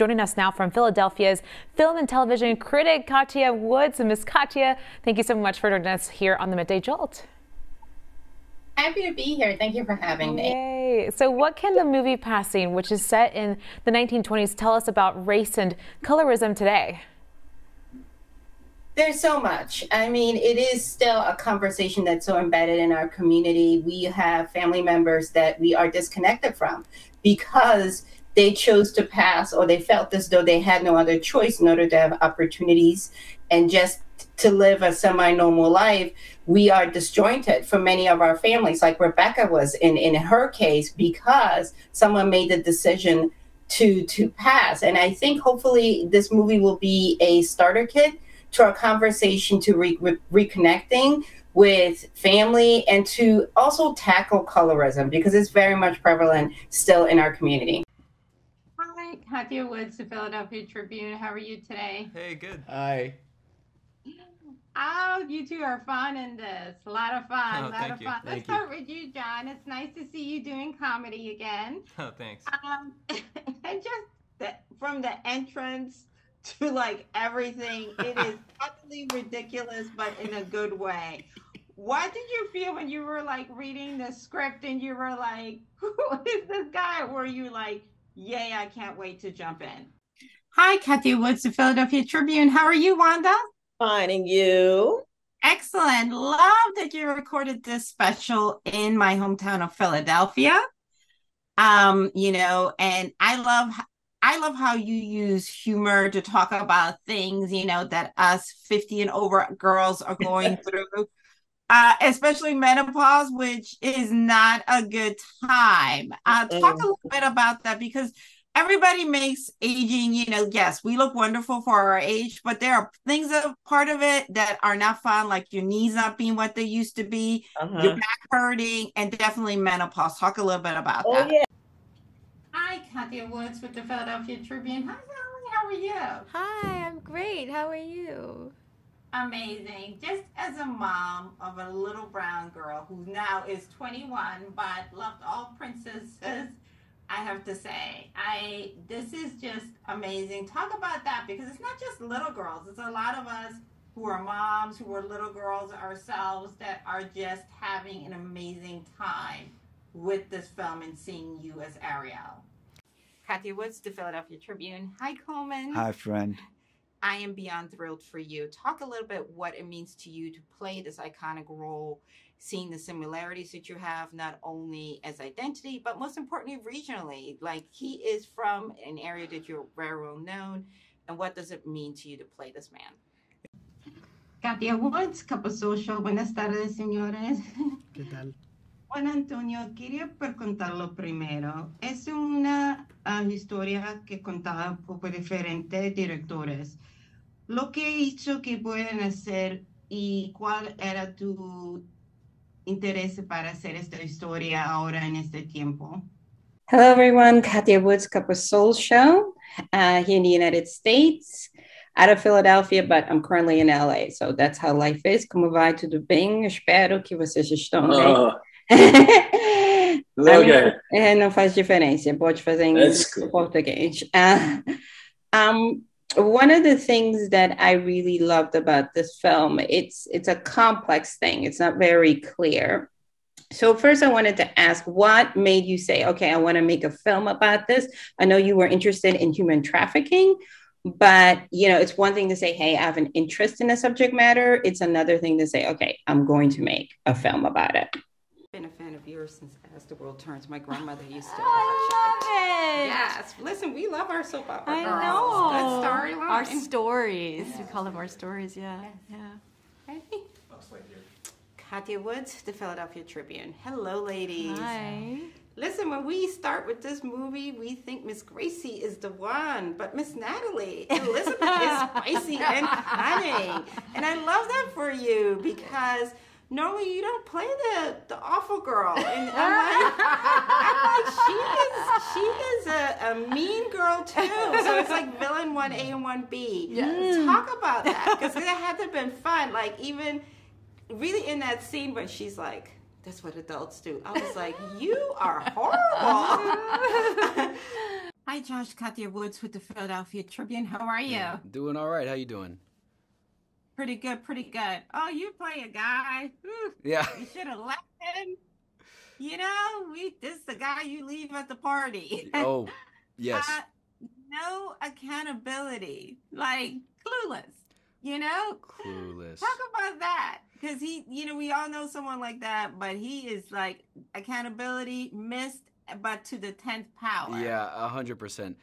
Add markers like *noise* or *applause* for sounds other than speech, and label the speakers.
Speaker 1: Joining us now from Philadelphia's film and television critic Kathia Woods. And Miss Kathia, thank you so much for joining us here on the Midday Jolt.
Speaker 2: Happy to be here. Thank you for having me.
Speaker 1: Yay. So, what can the movie Passing, which is set in the 1920s, tell us about race and colorism today?
Speaker 2: There's so much. I mean, it is still a conversation that's so embedded in our community. We have family members that we are disconnected from because they chose to pass or they felt as though they had no other choice in order to have opportunities and just to live a semi-normal life we are disjointed from many of our families like rebecca was in in her case because someone made the decision to to pass. And i think hopefully this movie will be a starter kit to our conversation to re- re- reconnecting with family and to also tackle colorism because it's very much prevalent still in our community
Speaker 3: Kathia Woods, the Philadelphia Tribune. How are you today?
Speaker 4: Hey, good.
Speaker 5: Hi.
Speaker 3: Oh, you two are fun in this. A lot of fun.
Speaker 4: Oh,
Speaker 3: a lot
Speaker 4: thank
Speaker 3: of
Speaker 4: you.
Speaker 3: fun. Let's
Speaker 5: Thank you.
Speaker 3: start with you, John. It's nice to see you doing comedy again.
Speaker 4: Oh, thanks.
Speaker 3: Um, *laughs* and just the, from the entrance to like everything, it is *laughs* utterly ridiculous, but in a good way. What did you feel when you were like reading the script and you were like, *laughs* "Who is this guy?" Were you like, "Yay! I can't wait to jump in." Hi, Kathy Woods, the Philadelphia Tribune. How are you, Wanda?
Speaker 6: Finding you.
Speaker 3: Excellent. Love that you recorded this special in my hometown of Philadelphia. Um, you know, and I love I love how you use humor to talk about things, you know, that us 50 and over girls are going *laughs* through. Uh, especially menopause, which is not a good time. Uh, talk a little bit about that because everybody makes aging, you know, yes, we look wonderful for our age, but there are things that are part of it that are not fun, like your knees not being what they used to be,
Speaker 6: Uh-huh.
Speaker 3: your back hurting, and definitely menopause. Talk a little bit about
Speaker 6: Oh
Speaker 3: that.
Speaker 6: yeah.
Speaker 3: Hi, Kathia Woods with the Philadelphia Tribune. Hi, Holly. How are you?
Speaker 7: Hi, I'm great. How are you?
Speaker 3: Amazing. Just as a mom of a little brown girl who now is 21 but loved all princesses, I have to say, I this is just amazing. Talk about that because it's not just little girls. It's a lot of us who are moms, who are little girls ourselves that are just having an amazing time with this film and seeing you as Ariel. Kathy Woods, the Philadelphia Tribune. Hi, Coleman.
Speaker 5: Hi, friend.
Speaker 3: I am beyond thrilled for you. Talk a little bit what it means to you to play this iconic role, seeing the similarities that you have, not only as identity, but most importantly, regionally. Like he is from an area that you're very well known. And what does it mean to you to play this man? Kathia Woods, Cup of Soul Show. Buenas tardes, señores.
Speaker 5: ¿Qué tal? *laughs*
Speaker 3: Bueno, Antonio, quería por contarlo primero. Es una historia que contaba por diferentes directores. Lo que hizo que pueden hacer y cuál era tu interés para hacer esta historia ahora en este tiempo.
Speaker 6: Hello, everyone. Kathia Woods, Cup of Soul Show uh, here in the United States, out of Philadelphia, but I'm currently in LA. So that's how life is. Como vai? Tudo bem? Espero que vocês estão bem. I mean, *laughs* *laughs*
Speaker 8: okay.
Speaker 6: é, não faz diferença, pode fazer em
Speaker 8: That's cool.
Speaker 6: português. Uh, um, one of the things that I really loved about this film, it's it's a complex thing. It's not very clear. So first, I wanted to ask, what made you say, okay, I want to make a film about this? I know you were interested in human trafficking, but you know, it's one thing to say, hey, I have an interest in a subject matter. It's another thing to say, okay, I'm going to make a film about it.
Speaker 3: Been a of yours since As the World Turns. My grandmother used to *laughs*
Speaker 7: I
Speaker 3: watch
Speaker 7: love it.
Speaker 3: Yes, listen, we love our soap opera
Speaker 7: I
Speaker 3: girls.
Speaker 7: know.
Speaker 3: Good storyline.
Speaker 7: Our stories. We call them our stories, yeah. Yeah.
Speaker 3: Hey. Kathia Woods, the Philadelphia Tribune. Hello, ladies.
Speaker 7: Hi.
Speaker 3: Listen, when we start with this movie, we think Miss Gracie is the one, but Miss Natalie, Elizabeth is *laughs* spicy and cunning. And I love that for you because normally you don't play the, the awful girl. And I'm *laughs* like, I'm like she is she is a, a mean girl too. So it's like *laughs* villain 1A and 1B.
Speaker 7: Yes.
Speaker 3: Talk about that because it had to have been fun. Like even really in that scene when she's like, that's what adults do. I was like, you are horrible. *laughs* Hi, Josh. Kathia Woods with the Philadelphia Tribune. How are you?
Speaker 4: Yeah, doing all right. How you doing?
Speaker 3: Pretty good, pretty good. Oh, you play a guy. Whew,
Speaker 4: Yeah.
Speaker 3: you should have left him. *laughs* You know, we this is the guy you leave at the party. *laughs*
Speaker 4: Oh, yes.
Speaker 3: Uh, no accountability. Like clueless. You know?
Speaker 4: Clueless.
Speaker 3: Talk about that. Because he, you know, we all know someone like that, but he is like accountability missed, but to the 10th power.
Speaker 4: Yeah, a hundred percent.